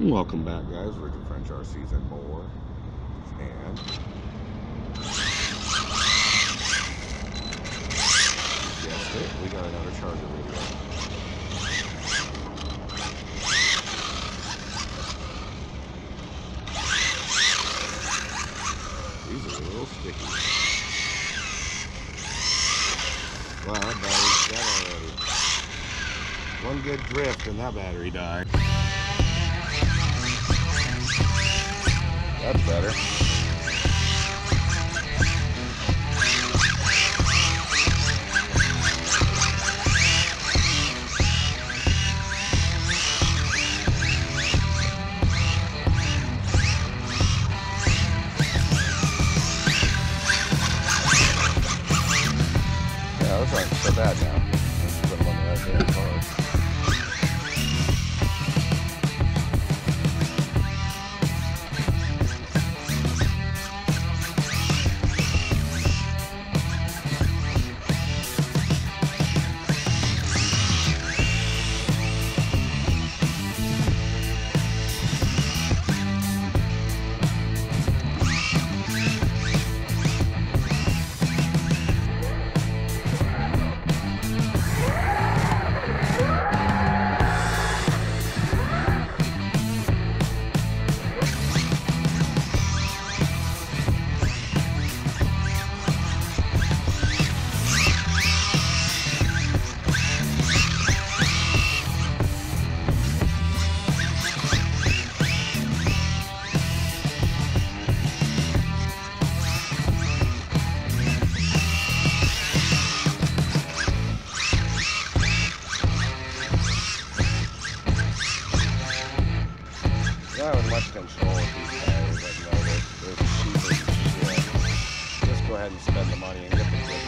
Welcome back, guys. Richard French RCs and more. And guessed it, we got another Charger video. These are a little sticky. Wow, that battery's dead already. One good drift and that battery died. That's better. Yeah, those aren't so bad now. Control these tires, I've noticed. They're cheap as shit. Just go ahead and spend the money and get the